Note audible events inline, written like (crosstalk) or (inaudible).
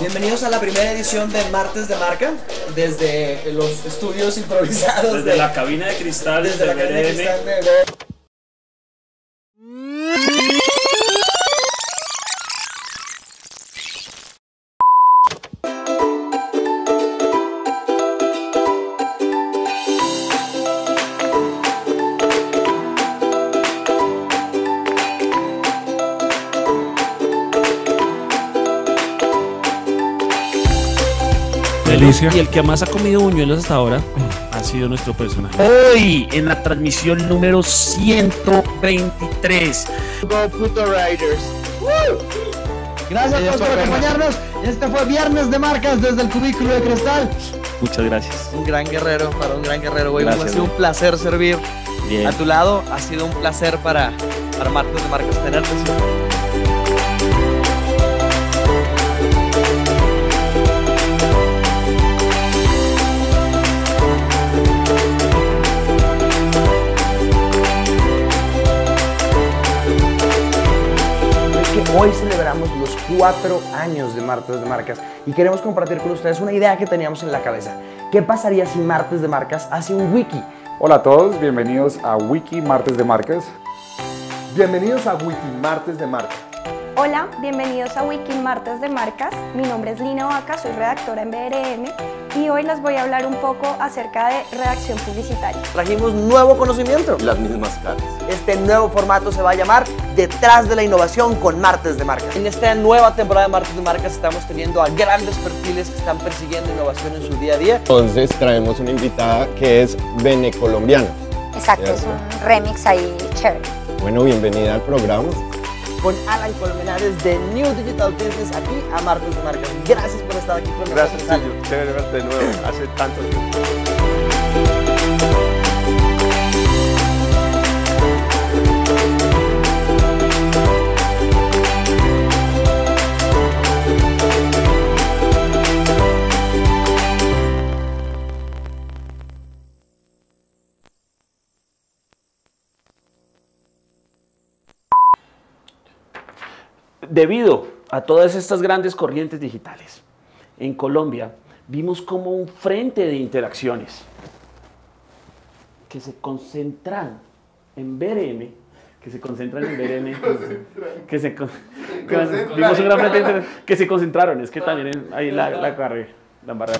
Bienvenidos a la primera edición de Martes de Marca, desde los estudios improvisados. Desde de- la cabina de cristal, desde la de de BDM. cristal de- Delicia. Y el que más ha comido buñuelos hasta ahora ha sido nuestro personaje. Hoy, en la transmisión número 123. Gracias a todos por acompañarnos. Este fue Viernes de Marcas desde el cubículo de cristal. Muchas gracias. Un gran guerrero, para un gran guerrero, güey. Gracias, ha sido un placer servir Bien. a tu lado. Ha sido un placer para, para Martes de Marcas tenerte. Que hoy celebramos los cuatro años de Martes de Marcas y queremos compartir con ustedes una idea que teníamos en la cabeza. ¿Qué pasaría si Martes de Marcas hace un wiki? Hola a todos, bienvenidos a Wiki Martes de Marcas. Bienvenidos a Wiki Martes de Marca. Hola, bienvenidos a Wiki Martes de Marcas. Mi nombre es Lina Vaca, soy redactora en BRM y hoy les voy a hablar un poco acerca de redacción publicitaria. Trajimos nuevo conocimiento. Las mismas caras. Este nuevo formato se va a llamar Detrás de la Innovación con Martes de Marcas. En esta nueva temporada de Martes de Marcas estamos teniendo a grandes perfiles que están persiguiendo innovación en su día a día. Entonces traemos una invitada que es venecolombiana. Exacto, es un remix ahí chévere. Bueno, bienvenida al programa. Con Alan Colmenares de New Digital Business aquí a Martes de Marcas. Gracias por estar aquí con nosotros. Alan. Chévere verte de nuevo. Hace tanto tiempo. Debido a todas estas grandes corrientes digitales, en Colombia vimos como un frente de interacciones que se concentran en BRM, que se concentran en BRM, (laughs) que se, que- vimos un gran frente de inter- (laughs) que se concentraron, es que también ahí la, la carré, la embarré.